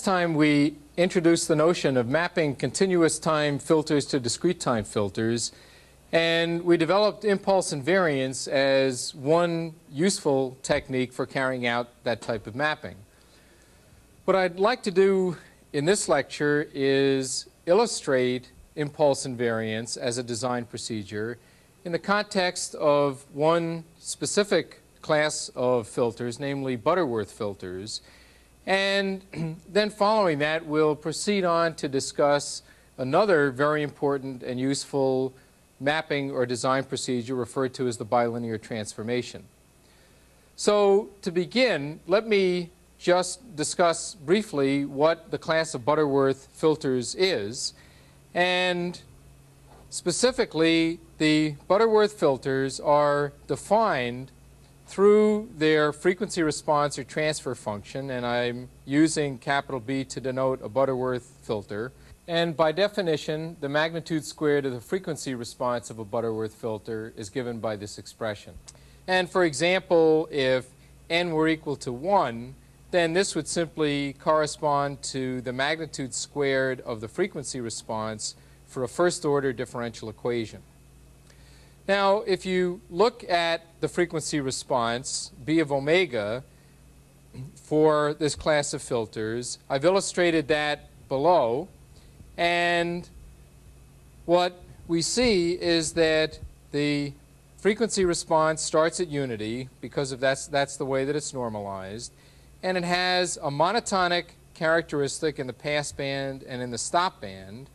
Last time we introduced the notion of mapping continuous time filters to discrete time filters, and we developed impulse invariance as one useful technique for carrying out that type of mapping. What I'd like to do in this lecture is illustrate impulse invariance as a design procedure in the context of one specific class of filters, namely Butterworth filters, and then following that, we'll proceed on to discuss another very important and useful mapping or design procedure referred to as the bilinear transformation. So to begin, let me just discuss briefly what the class of Butterworth filters is. And specifically, the Butterworth filters are defined through their frequency response or transfer function, and I'm using capital B to denote a Butterworth filter. And by definition, the magnitude squared of the frequency response of a Butterworth filter is given by this expression. And for example, if n were equal to 1, then this would simply correspond to the magnitude squared of the frequency response for a first order differential equation. Now, if you look at the frequency response, B of omega, for this class of filters, I've illustrated that below. And what we see is that the frequency response starts at unity because of that's, that's the way that it's normalized. And it has a monotonic characteristic in the pass band and in the stop band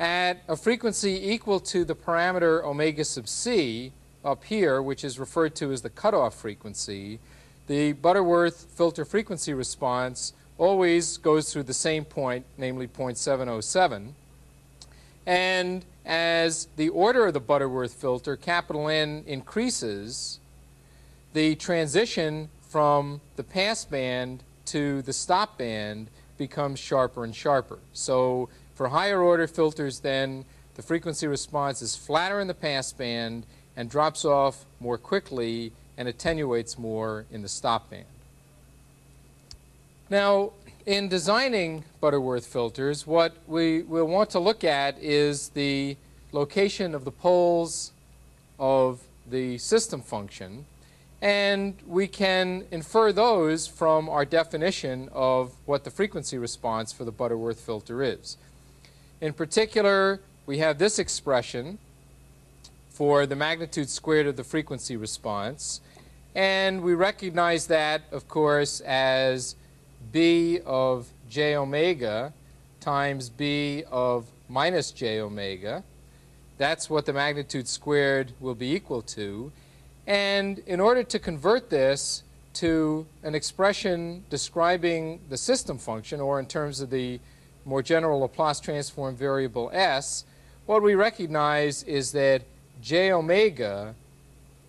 at a frequency equal to the parameter omega sub c up here, which is referred to as the cutoff frequency, the Butterworth filter frequency response always goes through the same point, namely 0.707. And as the order of the Butterworth filter, capital N, increases, the transition from the pass band to the stop band becomes sharper and sharper. So for higher order filters, then, the frequency response is flatter in the passband and drops off more quickly and attenuates more in the stop band. Now, in designing Butterworth filters, what we will want to look at is the location of the poles of the system function. And we can infer those from our definition of what the frequency response for the Butterworth filter is. In particular, we have this expression for the magnitude squared of the frequency response. And we recognize that, of course, as b of j omega times b of minus j omega. That's what the magnitude squared will be equal to. And in order to convert this to an expression describing the system function, or in terms of the more general Laplace transform variable S, what we recognize is that j omega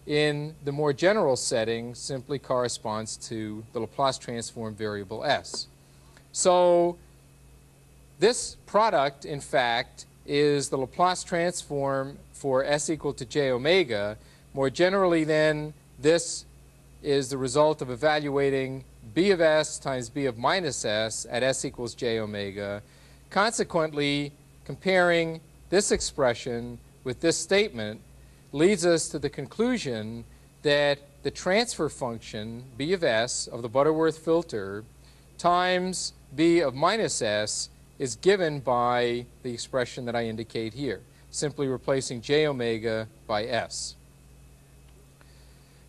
in the more general setting simply corresponds to the Laplace transform variable S. So this product, in fact, is the Laplace transform for S equal to j omega. More generally, then, this is the result of evaluating b of s times b of minus s at s equals j omega. Consequently, comparing this expression with this statement leads us to the conclusion that the transfer function b of s of the Butterworth filter times b of minus s is given by the expression that I indicate here, simply replacing j omega by s.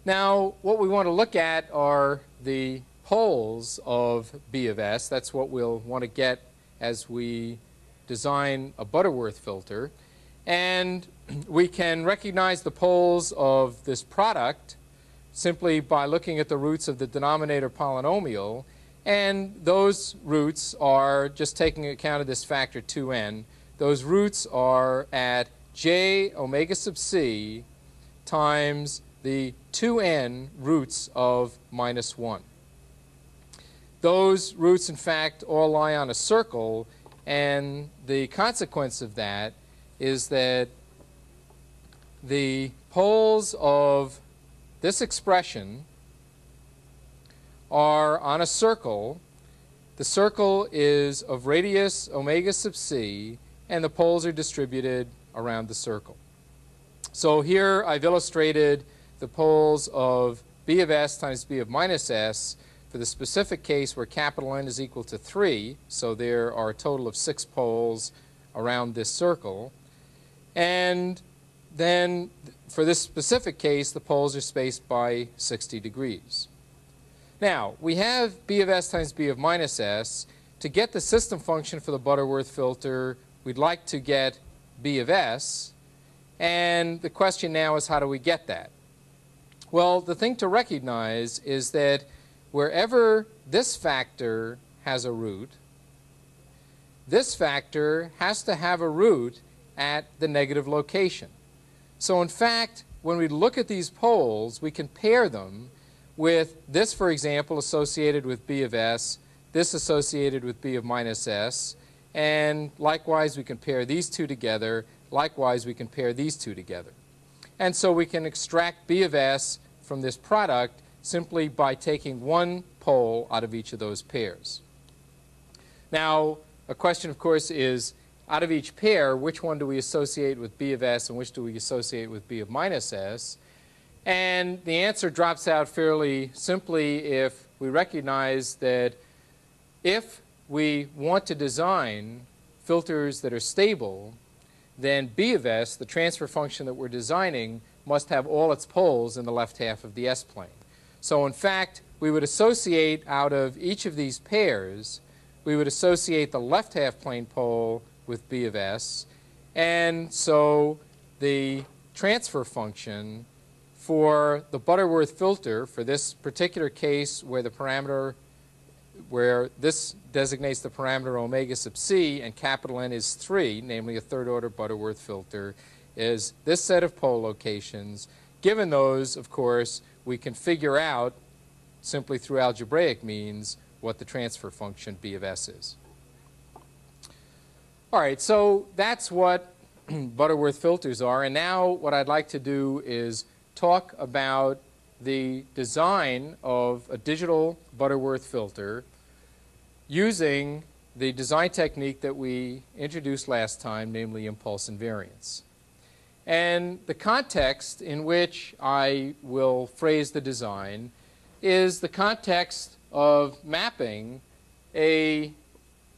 Now, what we want to look at are the poles of B of S. That's what we'll want to get as we design a Butterworth filter. And we can recognize the poles of this product simply by looking at the roots of the denominator polynomial. And those roots are, just taking account of this factor 2n, those roots are at j omega sub c times the 2n roots of minus 1. Those roots, in fact, all lie on a circle, and the consequence of that is that the poles of this expression are on a circle. The circle is of radius omega sub c, and the poles are distributed around the circle. So here I've illustrated the poles of b of s times b of minus s for the specific case where capital N is equal to 3, so there are a total of six poles around this circle. And then for this specific case, the poles are spaced by 60 degrees. Now, we have b of s times b of minus s. To get the system function for the Butterworth filter, we'd like to get b of s. And the question now is how do we get that? Well, the thing to recognize is that wherever this factor has a root, this factor has to have a root at the negative location. So in fact, when we look at these poles, we can pair them with this, for example, associated with b of s, this associated with b of minus s, and likewise we can pair these two together. Likewise, we can pair these two together. And so we can extract b of s from this product simply by taking one pole out of each of those pairs. Now, a question, of course, is out of each pair, which one do we associate with b of s and which do we associate with b of minus s? And the answer drops out fairly simply if we recognize that if we want to design filters that are stable, then b of s, the transfer function that we're designing, must have all its poles in the left half of the s-plane. So in fact, we would associate out of each of these pairs, we would associate the left half plane pole with B of S. And so the transfer function for the Butterworth filter, for this particular case where the parameter, where this designates the parameter omega sub c and capital N is 3, namely a third order Butterworth filter, is this set of pole locations. Given those, of course, we can figure out simply through algebraic means what the transfer function b of s is. All right, so that's what Butterworth filters are. And now what I'd like to do is talk about the design of a digital Butterworth filter using the design technique that we introduced last time, namely impulse invariance. And the context in which I will phrase the design is the context of mapping a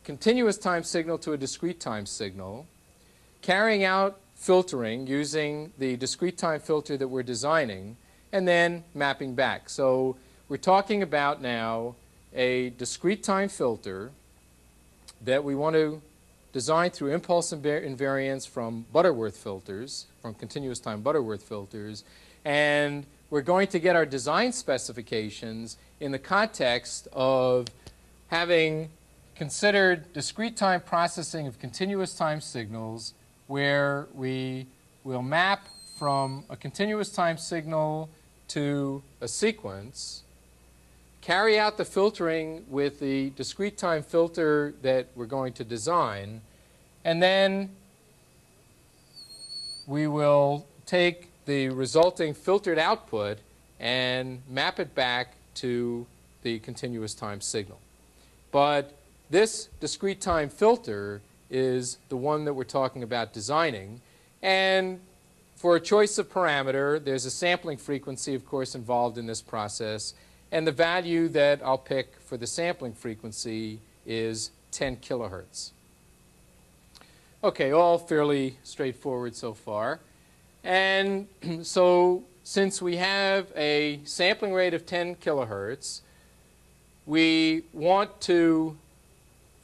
continuous time signal to a discrete time signal, carrying out filtering using the discrete time filter that we're designing, and then mapping back. So we're talking about now a discrete time filter that we want to design through impulse invariance from Butterworth filters, from continuous time Butterworth filters, and we're going to get our design specifications in the context of having considered discrete time processing of continuous time signals where we will map from a continuous time signal to a sequence, carry out the filtering with the discrete time filter that we're going to design, and then we will take the resulting filtered output and map it back to the continuous time signal. But this discrete time filter is the one that we're talking about designing. And for a choice of parameter, there's a sampling frequency, of course, involved in this process. And the value that I'll pick for the sampling frequency is 10 kilohertz. Okay, all fairly straightforward so far. And so since we have a sampling rate of 10 kilohertz, we want to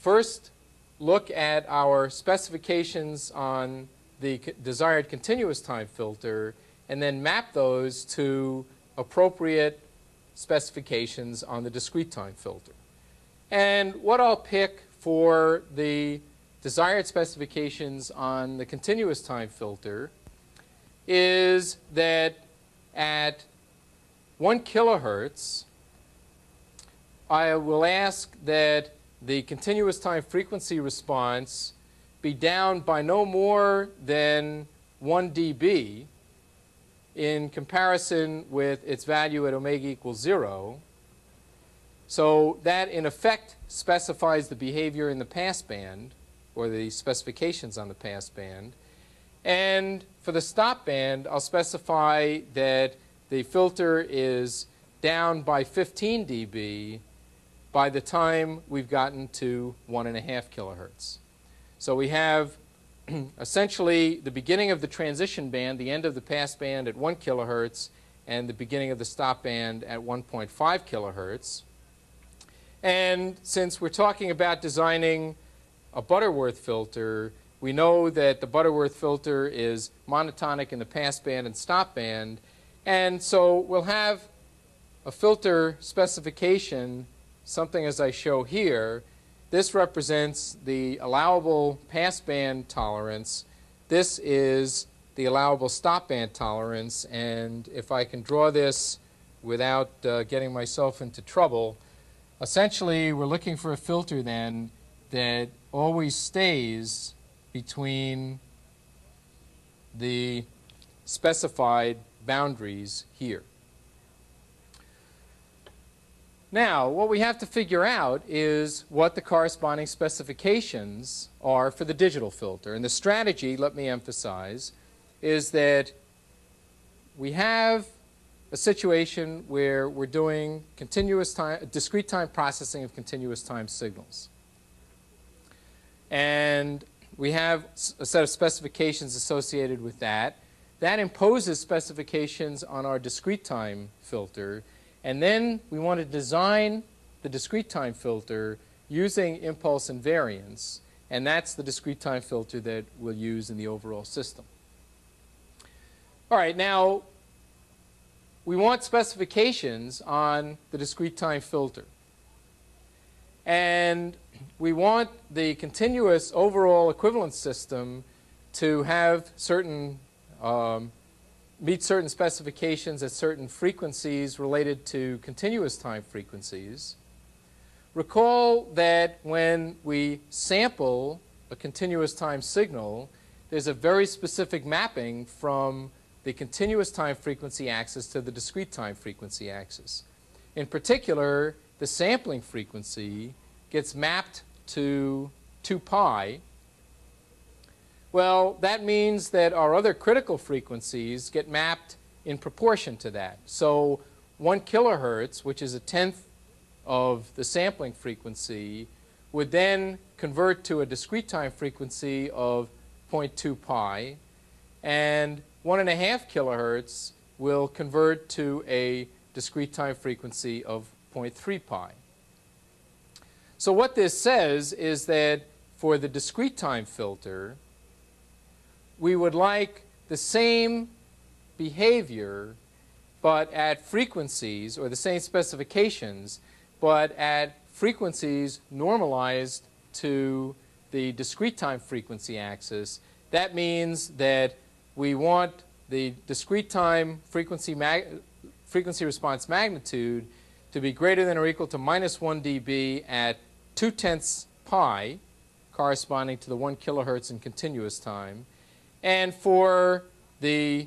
first look at our specifications on the desired continuous time filter and then map those to appropriate specifications on the discrete time filter. And what I'll pick for the desired specifications on the continuous time filter is that at 1 kilohertz, I will ask that the continuous time frequency response be down by no more than 1 dB in comparison with its value at omega equals 0. So that, in effect, specifies the behavior in the passband, or the specifications on the passband. And for the stop band, I'll specify that the filter is down by 15 dB by the time we've gotten to 1.5 kilohertz. So we have essentially the beginning of the transition band, the end of the pass band at 1 kilohertz, and the beginning of the stop band at 1.5 kilohertz. And since we're talking about designing a Butterworth filter, we know that the Butterworth filter is monotonic in the pass band and stop band. And so we'll have a filter specification, something as I show here. This represents the allowable pass band tolerance. This is the allowable stop band tolerance. And if I can draw this without uh, getting myself into trouble, essentially we're looking for a filter then that always stays between the specified boundaries here. Now, what we have to figure out is what the corresponding specifications are for the digital filter. And the strategy, let me emphasize, is that we have a situation where we're doing continuous time, discrete time processing of continuous time signals. And we have a set of specifications associated with that. That imposes specifications on our discrete time filter. And then we want to design the discrete time filter using impulse invariance. And that's the discrete time filter that we'll use in the overall system. All right, now we want specifications on the discrete time filter. And we want the continuous overall equivalence system to have certain, um, meet certain specifications at certain frequencies related to continuous time frequencies. Recall that when we sample a continuous time signal, there's a very specific mapping from the continuous time frequency axis to the discrete time frequency axis. In particular, the sampling frequency gets mapped to 2 pi, well, that means that our other critical frequencies get mapped in proportion to that. So 1 kilohertz, which is a tenth of the sampling frequency, would then convert to a discrete time frequency of 0.2 pi, and 1.5 kilohertz will convert to a discrete time frequency of 0.3 pi. So what this says is that for the discrete time filter, we would like the same behavior but at frequencies, or the same specifications, but at frequencies normalized to the discrete time frequency axis. That means that we want the discrete time frequency, frequency response magnitude to be greater than or equal to minus 1 dB at 2 tenths pi, corresponding to the 1 kilohertz in continuous time. And for the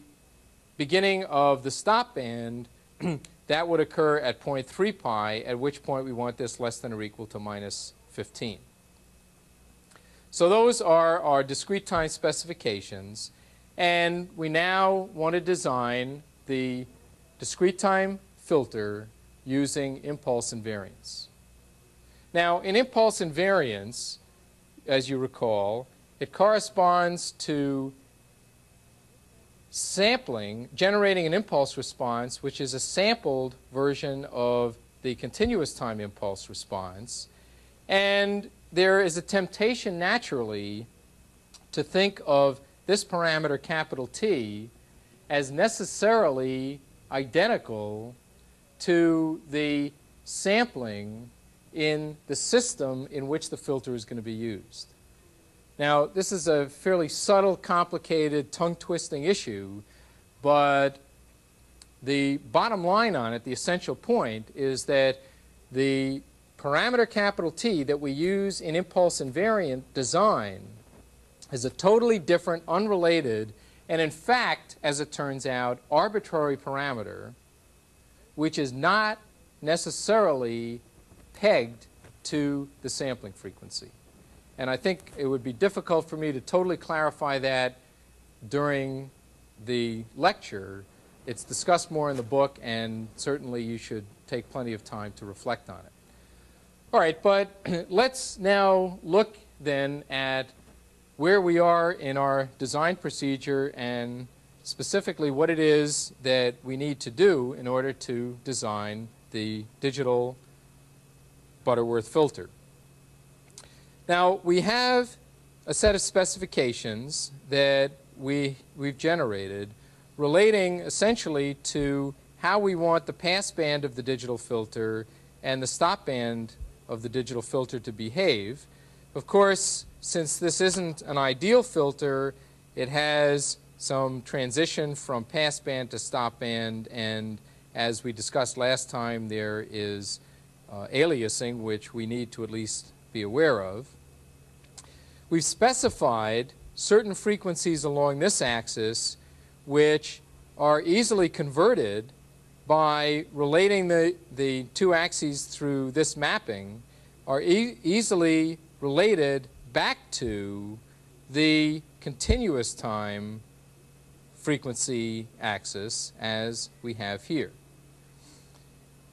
beginning of the stop band, that would occur at 0.3 pi, at which point we want this less than or equal to minus 15. So those are our discrete time specifications. And we now want to design the discrete time filter using impulse invariance. Now, in impulse invariance, as you recall, it corresponds to sampling, generating an impulse response, which is a sampled version of the continuous time impulse response. And there is a temptation naturally to think of this parameter capital T as necessarily identical to the sampling in the system in which the filter is going to be used. Now, this is a fairly subtle, complicated, tongue-twisting issue, but the bottom line on it, the essential point, is that the parameter capital T that we use in impulse invariant design is a totally different, unrelated, and in fact, as it turns out, arbitrary parameter, which is not necessarily pegged to the sampling frequency. And I think it would be difficult for me to totally clarify that during the lecture. It's discussed more in the book, and certainly you should take plenty of time to reflect on it. All right, but let's now look then at where we are in our design procedure and specifically what it is that we need to do in order to design the digital Butterworth filter. Now, we have a set of specifications that we, we've generated relating essentially to how we want the passband of the digital filter and the stopband of the digital filter to behave. Of course, since this isn't an ideal filter, it has some transition from passband to stopband, and as we discussed last time, there is uh, aliasing, which we need to at least be aware of. We've specified certain frequencies along this axis which are easily converted by relating the, the two axes through this mapping are e easily related back to the continuous time frequency axis as we have here.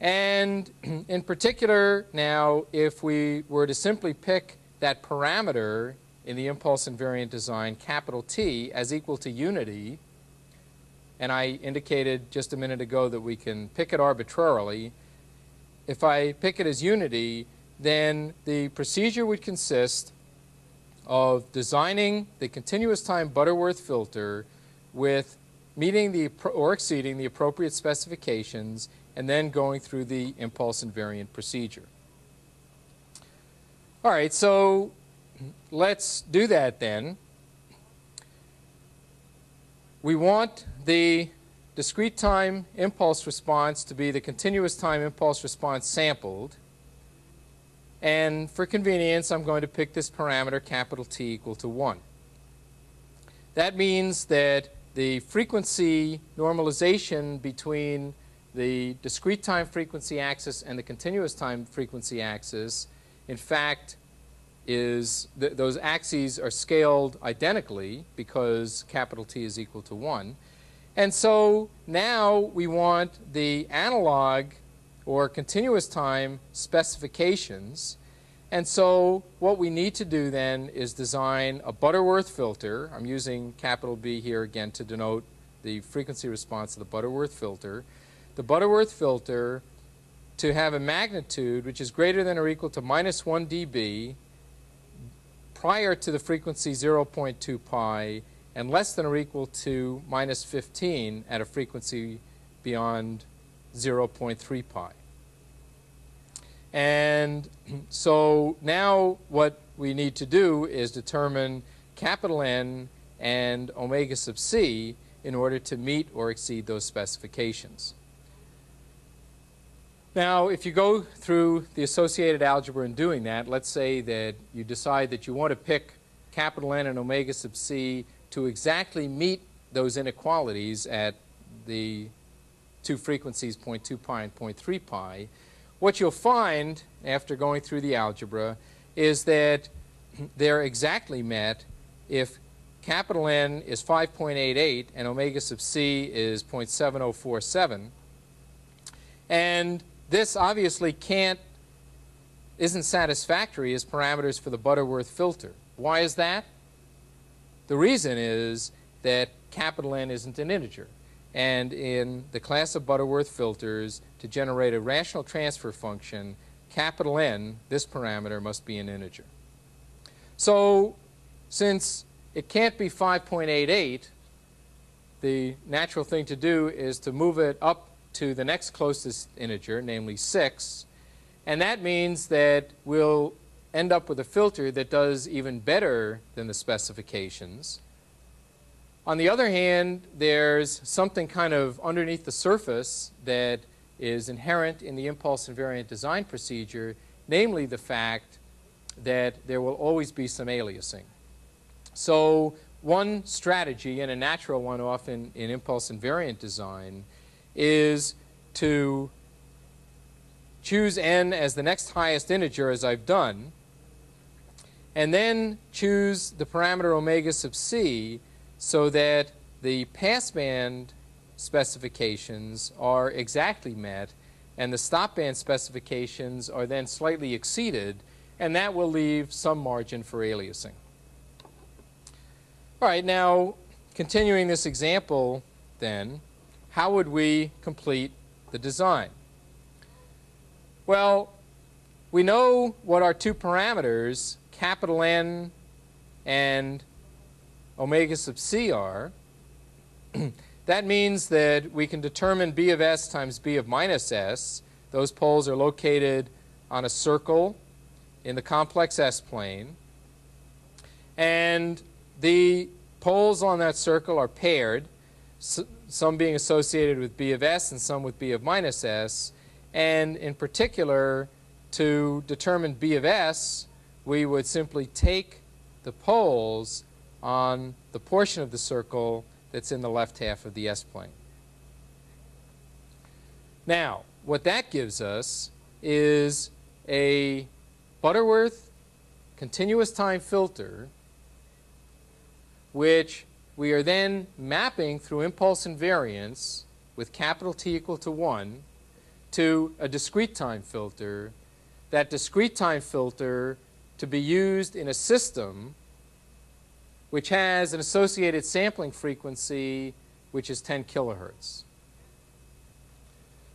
And in particular, now, if we were to simply pick that parameter in the impulse invariant design, capital T, as equal to unity, and I indicated just a minute ago that we can pick it arbitrarily. If I pick it as unity, then the procedure would consist of designing the continuous time Butterworth filter with meeting the or exceeding the appropriate specifications and then going through the impulse invariant procedure. All right, so let's do that then. We want the discrete time impulse response to be the continuous time impulse response sampled. And for convenience, I'm going to pick this parameter capital T equal to 1. That means that the frequency normalization between the discrete time frequency axis and the continuous time frequency axis, in fact, is th those axes are scaled identically because capital T is equal to 1. And so now we want the analog or continuous time specifications. And so what we need to do then is design a Butterworth filter. I'm using capital B here again to denote the frequency response of the Butterworth filter. The Butterworth filter to have a magnitude which is greater than or equal to minus 1 dB prior to the frequency 0.2 pi and less than or equal to minus 15 at a frequency beyond 0.3 pi. And so now what we need to do is determine capital N and omega sub c in order to meet or exceed those specifications. Now, if you go through the associated algebra in doing that, let's say that you decide that you want to pick capital N and omega sub c to exactly meet those inequalities at the two frequencies 0.2 pi and 0.3 pi, what you'll find after going through the algebra is that they're exactly met if capital N is 5.88 and omega sub c is 0.7047. And this obviously can't, isn't satisfactory as parameters for the Butterworth filter. Why is that? The reason is that capital N isn't an integer. And in the class of Butterworth filters, to generate a rational transfer function, capital N, this parameter, must be an integer. So since it can't be 5.88, the natural thing to do is to move it up to the next closest integer, namely 6. And that means that we'll end up with a filter that does even better than the specifications. On the other hand, there's something kind of underneath the surface that is inherent in the impulse invariant design procedure, namely the fact that there will always be some aliasing. So one strategy, and a natural one often in impulse invariant design, is to choose n as the next highest integer, as I've done, and then choose the parameter omega sub c so that the passband specifications are exactly met and the stopband specifications are then slightly exceeded and that will leave some margin for aliasing. All right, now continuing this example then, how would we complete the design? Well, we know what our two parameters, capital N and omega sub c are, that means that we can determine b of s times b of minus s. Those poles are located on a circle in the complex s-plane. And the poles on that circle are paired, some being associated with b of s and some with b of minus s. And in particular, to determine b of s, we would simply take the poles on the portion of the circle that's in the left half of the S-plane. Now, what that gives us is a Butterworth continuous time filter which we are then mapping through impulse invariance with capital T equal to 1 to a discrete time filter. That discrete time filter to be used in a system which has an associated sampling frequency which is 10 kilohertz.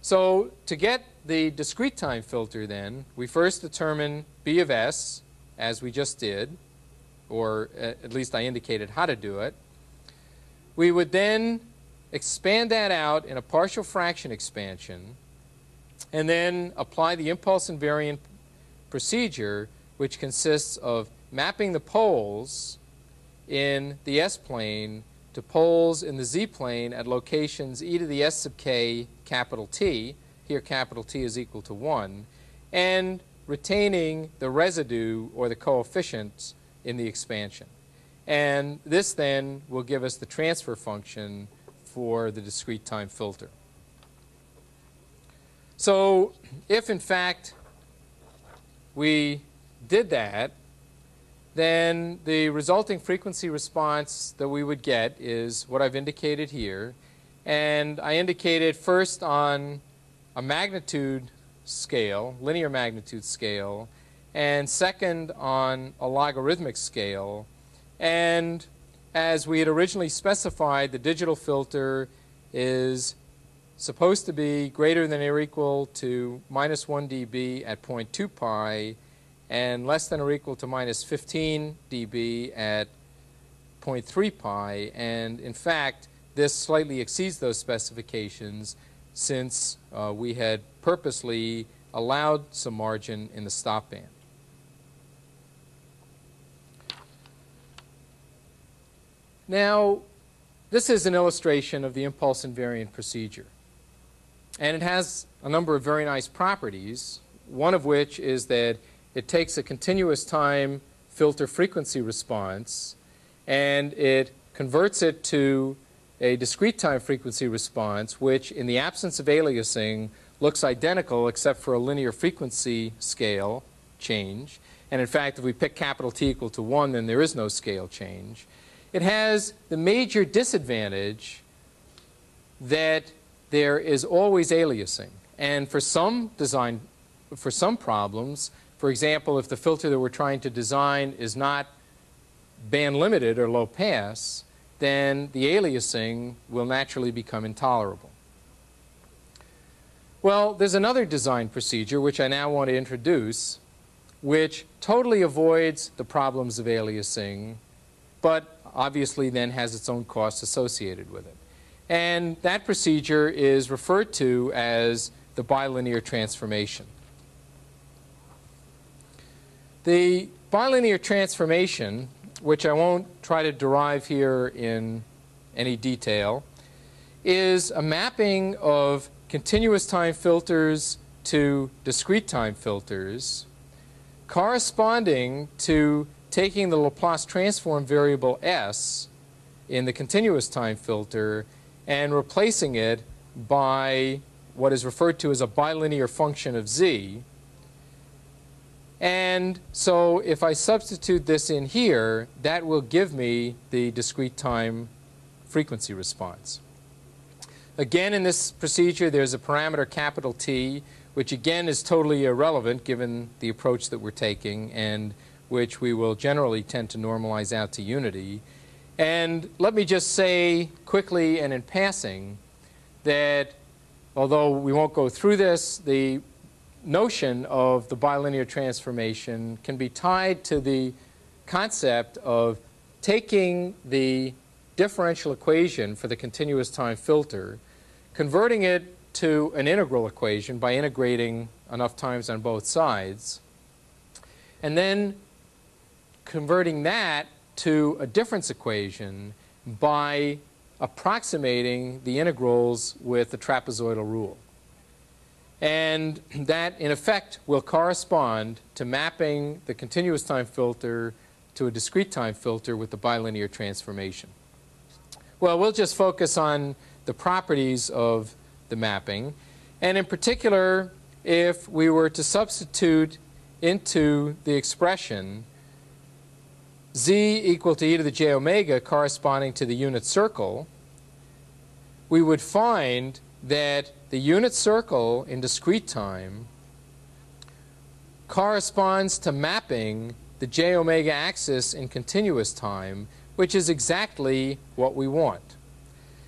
So to get the discrete time filter then, we first determine B of S, as we just did, or uh, at least I indicated how to do it. We would then expand that out in a partial fraction expansion and then apply the impulse invariant procedure which consists of mapping the poles in the S-plane to poles in the Z-plane at locations e to the S sub k capital T, here capital T is equal to 1, and retaining the residue or the coefficients in the expansion. And this then will give us the transfer function for the discrete time filter. So if in fact we did that, then the resulting frequency response that we would get is what I've indicated here. And I indicated first on a magnitude scale, linear magnitude scale, and second on a logarithmic scale. And as we had originally specified, the digital filter is supposed to be greater than or equal to minus 1 dB at 0.2 pi and less than or equal to minus 15 dB at 0.3 pi. And in fact, this slightly exceeds those specifications since uh, we had purposely allowed some margin in the stop band. Now, this is an illustration of the impulse invariant procedure. And it has a number of very nice properties, one of which is that it takes a continuous time filter frequency response and it converts it to a discrete time frequency response, which in the absence of aliasing looks identical except for a linear frequency scale change. And in fact, if we pick capital T equal to 1, then there is no scale change. It has the major disadvantage that there is always aliasing. And for some design, for some problems, for example, if the filter that we're trying to design is not band limited or low pass, then the aliasing will naturally become intolerable. Well, there's another design procedure which I now want to introduce, which totally avoids the problems of aliasing, but obviously then has its own costs associated with it. And that procedure is referred to as the bilinear transformation. The bilinear transformation, which I won't try to derive here in any detail, is a mapping of continuous time filters to discrete time filters corresponding to taking the Laplace transform variable s in the continuous time filter and replacing it by what is referred to as a bilinear function of z. And so if I substitute this in here, that will give me the discrete time frequency response. Again, in this procedure, there's a parameter capital T, which again is totally irrelevant given the approach that we're taking and which we will generally tend to normalize out to unity. And let me just say quickly and in passing that although we won't go through this, the notion of the bilinear transformation can be tied to the concept of taking the differential equation for the continuous time filter, converting it to an integral equation by integrating enough times on both sides, and then converting that to a difference equation by approximating the integrals with the trapezoidal rule. And that, in effect, will correspond to mapping the continuous time filter to a discrete time filter with the bilinear transformation. Well, we'll just focus on the properties of the mapping. And in particular, if we were to substitute into the expression z equal to e to the j omega corresponding to the unit circle, we would find that the unit circle in discrete time corresponds to mapping the j omega axis in continuous time which is exactly what we want.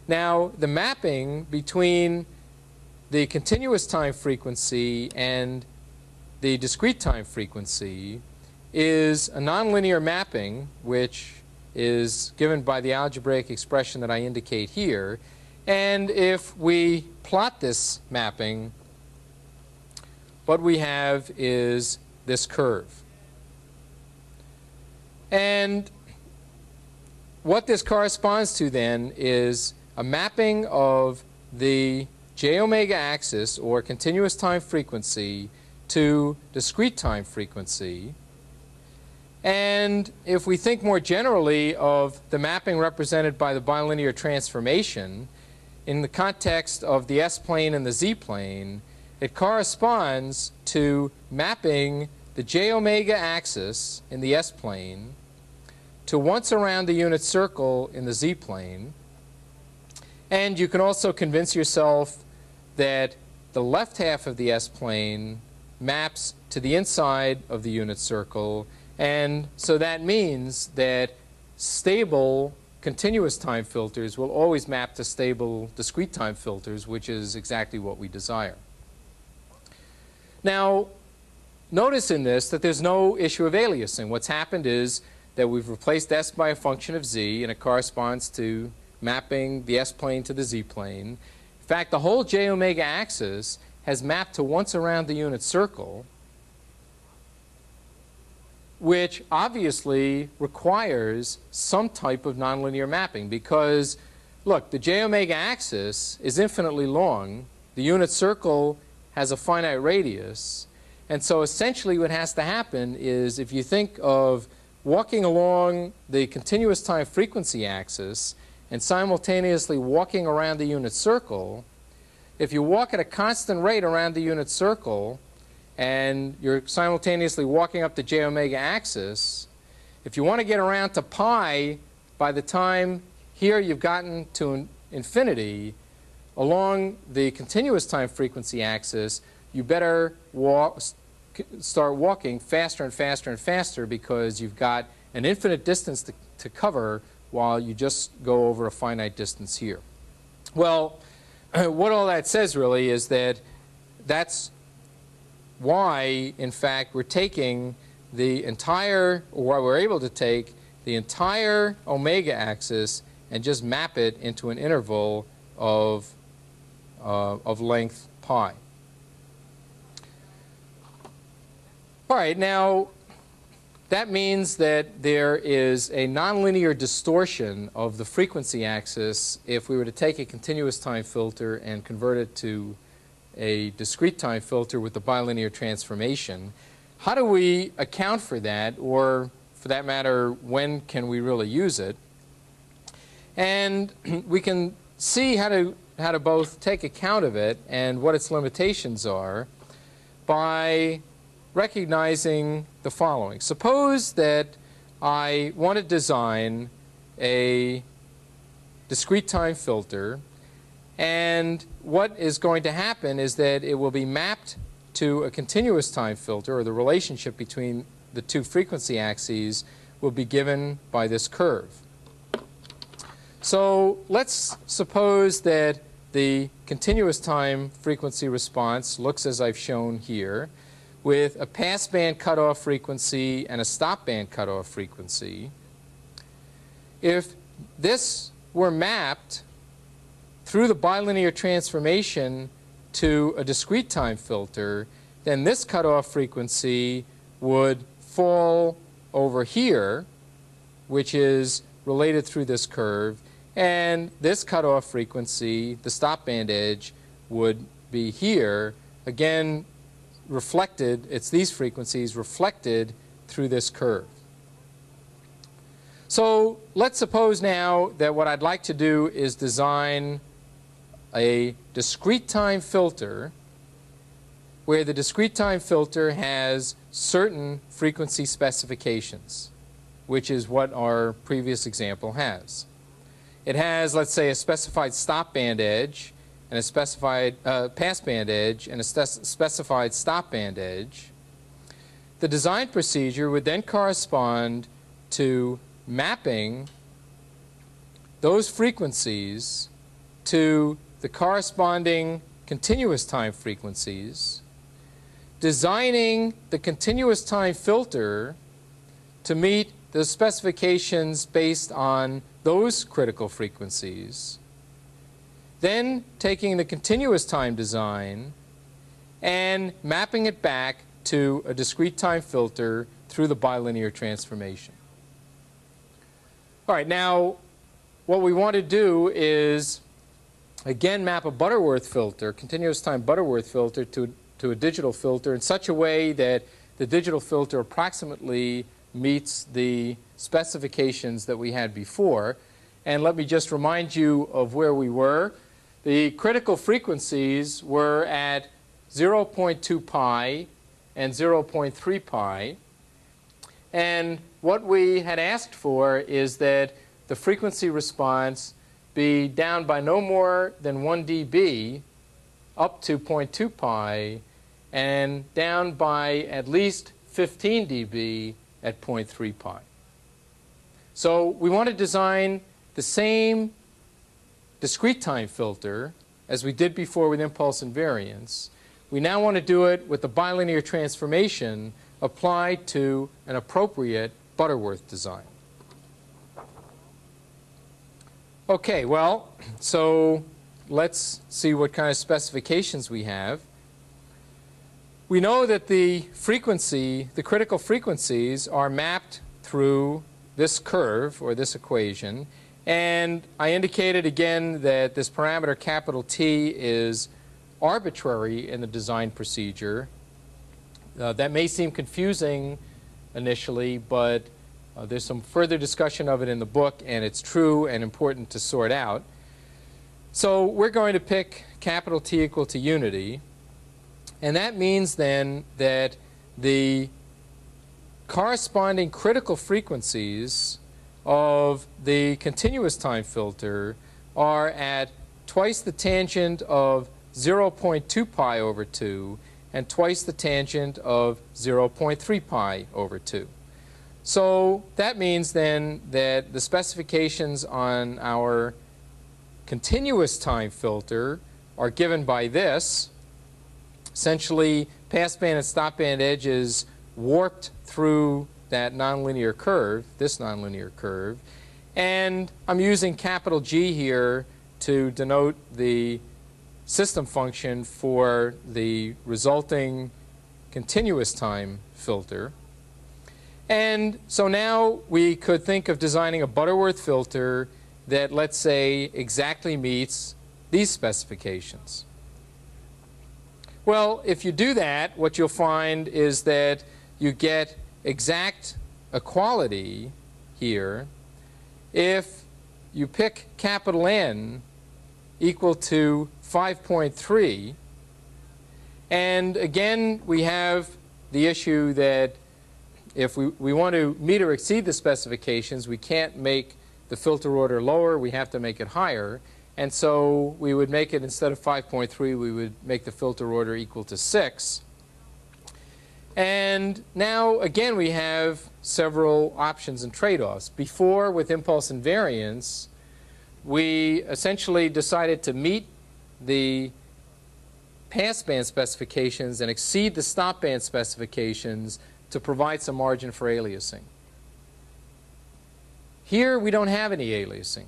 Now, the mapping between the continuous time frequency and the discrete time frequency is a nonlinear mapping, which is given by the algebraic expression that I indicate here. And if we plot this mapping, what we have is this curve. And what this corresponds to then is a mapping of the j omega axis or continuous time frequency to discrete time frequency. And if we think more generally of the mapping represented by the bilinear transformation in the context of the S-plane and the Z-plane, it corresponds to mapping the j omega axis in the S-plane to once around the unit circle in the z-plane. And you can also convince yourself that the left half of the s-plane maps to the inside of the unit circle. And so that means that stable continuous time filters will always map to stable discrete time filters, which is exactly what we desire. Now, notice in this that there's no issue of aliasing. What's happened is that we've replaced s by a function of z, and it corresponds to mapping the s-plane to the z-plane. In fact, the whole j omega axis has mapped to once around the unit circle, which obviously requires some type of nonlinear mapping because, look, the j omega axis is infinitely long. The unit circle has a finite radius. And so essentially what has to happen is if you think of walking along the continuous time frequency axis and simultaneously walking around the unit circle, if you walk at a constant rate around the unit circle and you're simultaneously walking up the j omega axis, if you want to get around to pi by the time here you've gotten to infinity along the continuous time frequency axis, you better walk, start walking faster and faster and faster because you've got an infinite distance to, to cover while you just go over a finite distance here. Well, what all that says really is that that's why, in fact, we're taking the entire, or why we're able to take the entire omega axis and just map it into an interval of, uh, of length pi. All right, now that means that there is a nonlinear distortion of the frequency axis if we were to take a continuous time filter and convert it to a discrete time filter with the bilinear transformation. How do we account for that, or for that matter, when can we really use it? And we can see how to, how to both take account of it and what its limitations are by recognizing the following. Suppose that I want to design a discrete time filter and what is going to happen is that it will be mapped to a continuous time filter or the relationship between the two frequency axes will be given by this curve. So let's suppose that the continuous time frequency response looks as I've shown here with a passband cutoff frequency and a stopband cutoff frequency. If this were mapped through the bilinear transformation to a discrete time filter, then this cutoff frequency would fall over here, which is related through this curve, and this cutoff frequency, the stopband edge, would be here, again reflected, it's these frequencies reflected through this curve. So let's suppose now that what I'd like to do is design a discrete time filter where the discrete time filter has certain frequency specifications, which is what our previous example has. It has, let's say, a specified stop band edge and a specified uh, passband edge and a specified stop band edge, the design procedure would then correspond to mapping those frequencies to the corresponding continuous time frequencies, designing the continuous time filter to meet the specifications based on those critical frequencies, then taking the continuous time design and mapping it back to a discrete time filter through the bilinear transformation. All right, now what we want to do is again map a Butterworth filter, continuous time Butterworth filter to, to a digital filter in such a way that the digital filter approximately meets the specifications that we had before. And let me just remind you of where we were. The critical frequencies were at 0.2 pi and 0.3 pi. And what we had asked for is that the frequency response be down by no more than 1 dB up to 0.2 pi and down by at least 15 dB at 0.3 pi. So we want to design the same discrete time filter, as we did before with impulse invariance, we now want to do it with the bilinear transformation applied to an appropriate Butterworth design. Okay, well, so let's see what kind of specifications we have. We know that the frequency, the critical frequencies, are mapped through this curve or this equation, and I indicated again that this parameter capital T is arbitrary in the design procedure. Uh, that may seem confusing initially, but uh, there's some further discussion of it in the book, and it's true and important to sort out. So we're going to pick capital T equal to unity, and that means then that the corresponding critical frequencies of the continuous time filter are at twice the tangent of 0.2 pi over 2 and twice the tangent of 0.3 pi over 2. So that means then that the specifications on our continuous time filter are given by this. Essentially, passband and stopband edges warped through that nonlinear curve, this nonlinear curve. And I'm using capital G here to denote the system function for the resulting continuous time filter. And so now we could think of designing a Butterworth filter that, let's say, exactly meets these specifications. Well, if you do that, what you'll find is that you get exact equality here if you pick capital N equal to 5.3. And again, we have the issue that if we, we want to meet or exceed the specifications, we can't make the filter order lower. We have to make it higher. And so we would make it, instead of 5.3, we would make the filter order equal to 6. And now, again, we have several options and trade-offs. Before, with impulse invariance, we essentially decided to meet the passband specifications and exceed the stopband specifications to provide some margin for aliasing. Here, we don't have any aliasing.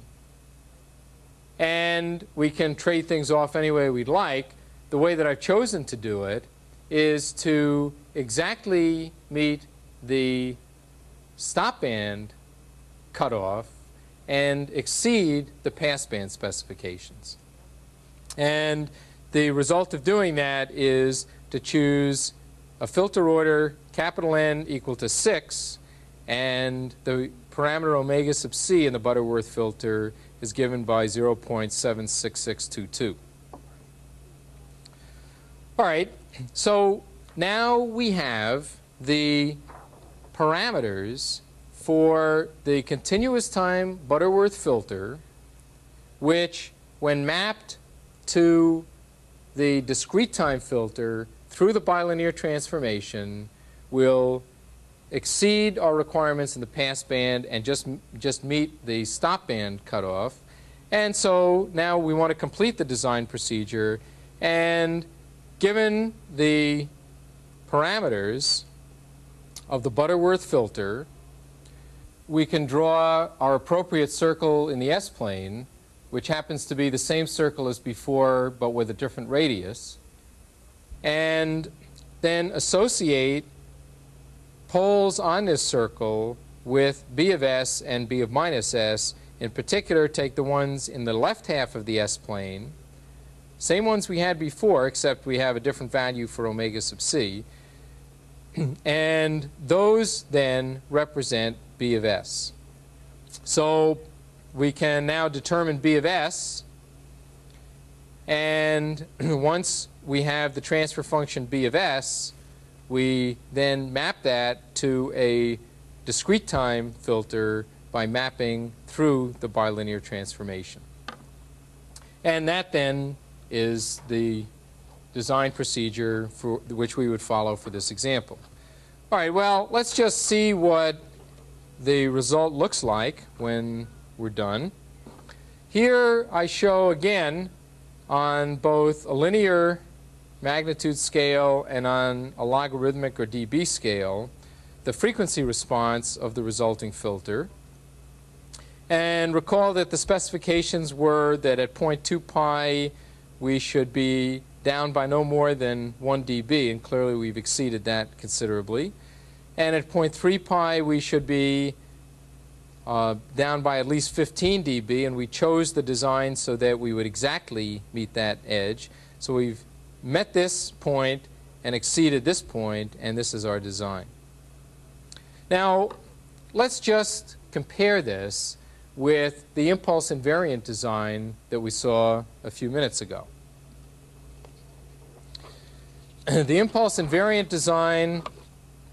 And we can trade things off any way we'd like. The way that I've chosen to do it is to exactly meet the stopband cutoff and exceed the passband specifications. And the result of doing that is to choose a filter order capital N equal to 6 and the parameter omega sub c in the Butterworth filter is given by 0.76622. All right, so now we have the parameters for the continuous time Butterworth filter, which when mapped to the discrete time filter through the bilinear transformation will exceed our requirements in the passband and just, just meet the stopband cutoff. And so now we want to complete the design procedure. And given the parameters of the Butterworth filter, we can draw our appropriate circle in the S-plane, which happens to be the same circle as before, but with a different radius, and then associate poles on this circle with B of S and B of minus S. In particular, take the ones in the left half of the S-plane, same ones we had before, except we have a different value for omega sub c, and those then represent B of S. So we can now determine B of S. And once we have the transfer function B of S, we then map that to a discrete time filter by mapping through the bilinear transformation. And that then is the design procedure for which we would follow for this example. All right, well, let's just see what the result looks like when we're done. Here I show again on both a linear magnitude scale and on a logarithmic or dB scale the frequency response of the resulting filter. And recall that the specifications were that at 0.2 pi we should be down by no more than 1 dB, and clearly we've exceeded that considerably. And at 0.3 pi, we should be uh, down by at least 15 dB, and we chose the design so that we would exactly meet that edge. So we've met this point and exceeded this point, and this is our design. Now, let's just compare this with the impulse invariant design that we saw a few minutes ago. the impulse invariant design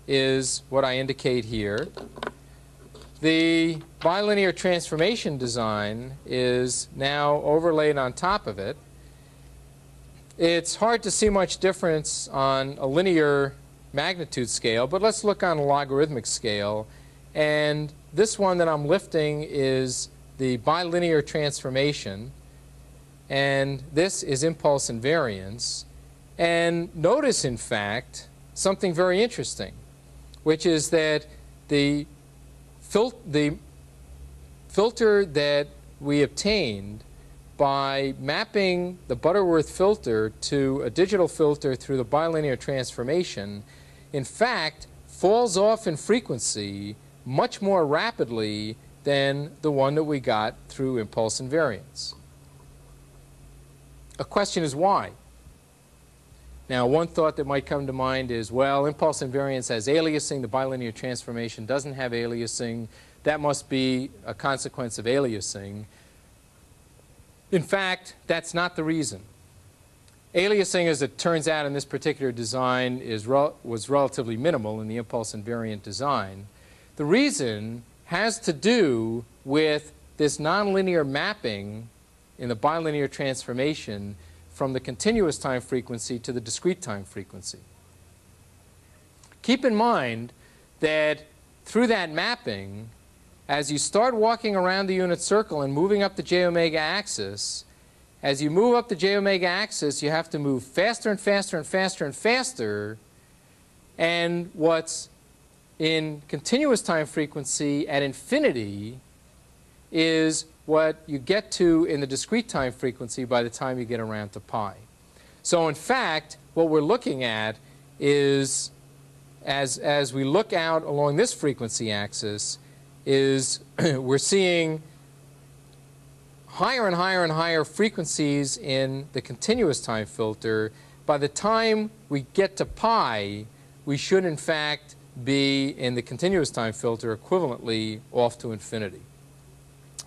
is what I indicate here. The bilinear transformation design is now overlaid on top of it. It's hard to see much difference on a linear magnitude scale, but let's look on a logarithmic scale. And this one that I'm lifting is the bilinear transformation. And this is impulse invariance. And notice, in fact, something very interesting, which is that the, fil the filter that we obtained by mapping the Butterworth filter to a digital filter through the bilinear transformation, in fact, falls off in frequency much more rapidly than the one that we got through impulse invariance. A question is why? Now, one thought that might come to mind is, well, impulse invariance has aliasing. The bilinear transformation doesn't have aliasing. That must be a consequence of aliasing. In fact, that's not the reason. Aliasing, as it turns out in this particular design, is was relatively minimal in the impulse invariant design. The reason has to do with this nonlinear mapping in the bilinear transformation from the continuous time frequency to the discrete time frequency. Keep in mind that through that mapping, as you start walking around the unit circle and moving up the j omega axis, as you move up the j omega axis, you have to move faster and faster and faster and faster. And what's in continuous time frequency at infinity is what you get to in the discrete time frequency by the time you get around to pi. So in fact, what we're looking at is, as, as we look out along this frequency axis, is we're seeing higher and higher and higher frequencies in the continuous time filter. By the time we get to pi, we should in fact be in the continuous time filter equivalently off to infinity,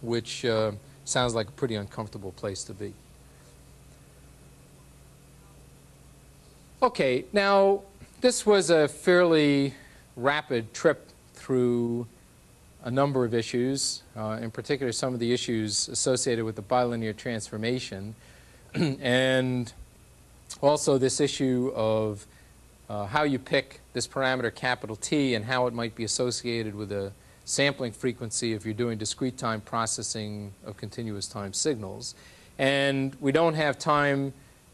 which uh, sounds like a pretty uncomfortable place to be. Okay, now this was a fairly rapid trip through a number of issues, uh, in particular some of the issues associated with the bilinear transformation, and also this issue of uh, how you pick this parameter capital T and how it might be associated with a sampling frequency if you're doing discrete time processing of continuous time signals. And we don't have time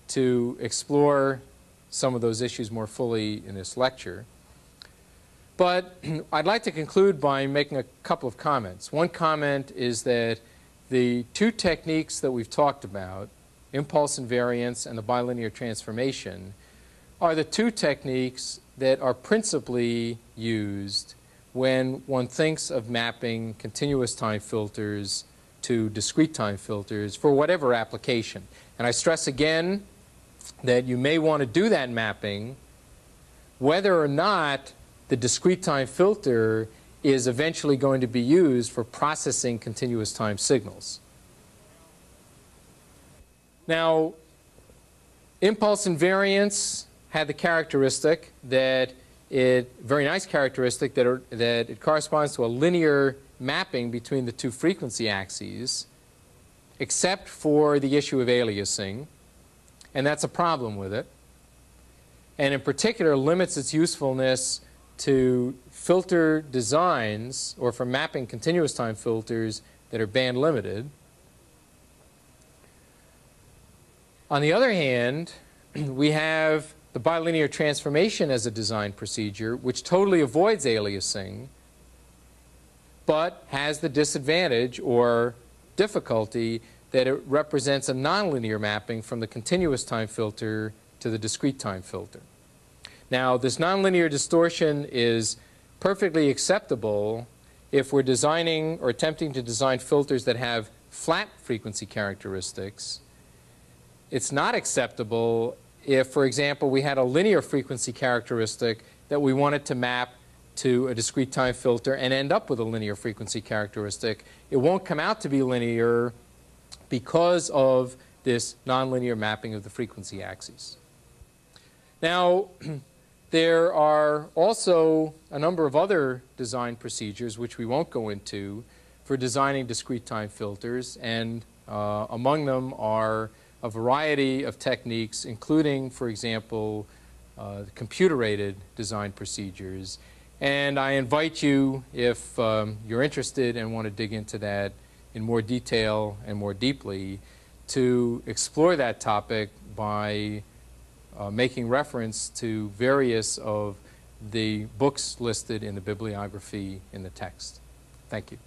to explore some of those issues more fully in this lecture. But I'd like to conclude by making a couple of comments. One comment is that the two techniques that we've talked about, impulse invariance and the bilinear transformation, are the two techniques that are principally used when one thinks of mapping continuous time filters to discrete time filters for whatever application. And I stress again that you may want to do that mapping whether or not the discrete time filter is eventually going to be used for processing continuous time signals. Now, impulse invariance had the characteristic that it, very nice characteristic that, are, that it corresponds to a linear mapping between the two frequency axes, except for the issue of aliasing, and that's a problem with it. And in particular, limits its usefulness to filter designs or for mapping continuous time filters that are band limited. On the other hand, we have the bilinear transformation as a design procedure which totally avoids aliasing but has the disadvantage or difficulty that it represents a nonlinear mapping from the continuous time filter to the discrete time filter. Now, this nonlinear distortion is perfectly acceptable if we're designing or attempting to design filters that have flat frequency characteristics. It's not acceptable if, for example, we had a linear frequency characteristic that we wanted to map to a discrete time filter and end up with a linear frequency characteristic. It won't come out to be linear because of this nonlinear mapping of the frequency axes. Now, There are also a number of other design procedures, which we won't go into, for designing discrete time filters, and uh, among them are a variety of techniques, including, for example, uh, computer-aided design procedures. And I invite you, if um, you're interested and want to dig into that in more detail and more deeply, to explore that topic by uh, making reference to various of the books listed in the bibliography in the text. Thank you.